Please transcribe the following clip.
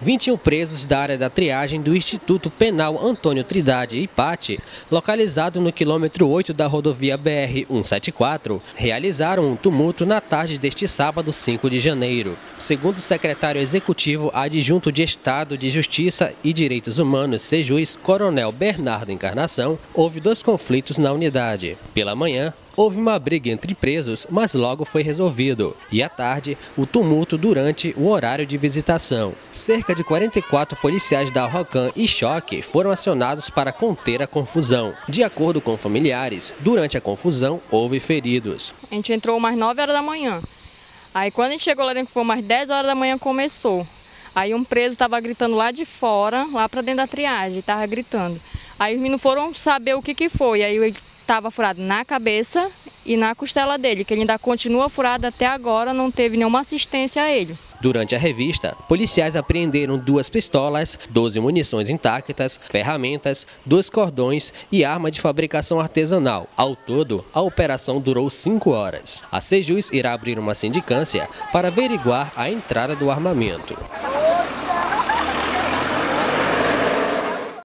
21 presos da área da triagem do Instituto Penal Antônio Trindade Ipate, localizado no quilômetro 8 da rodovia BR-174, realizaram um tumulto na tarde deste sábado 5 de janeiro. Segundo o secretário executivo adjunto de Estado de Justiça e Direitos Humanos, Sejus, Coronel Bernardo Encarnação, houve dois conflitos na unidade. Pela manhã, Houve uma briga entre presos, mas logo foi resolvido. E à tarde, o tumulto durante o horário de visitação. Cerca de 44 policiais da Rocan e Choque foram acionados para conter a confusão. De acordo com familiares, durante a confusão houve feridos. A gente entrou umas 9 horas da manhã. Aí quando a gente chegou lá dentro, foi umas 10 horas da manhã começou. Aí um preso estava gritando lá de fora, lá para dentro da triagem, estava gritando. Aí os meninos foram saber o que, que foi. Aí estava furado na cabeça e na costela dele, que ele ainda continua furado até agora, não teve nenhuma assistência a ele. Durante a revista, policiais apreenderam duas pistolas, 12 munições intactas, ferramentas, dois cordões e arma de fabricação artesanal. Ao todo, a operação durou cinco horas. A Sejus irá abrir uma sindicância para averiguar a entrada do armamento.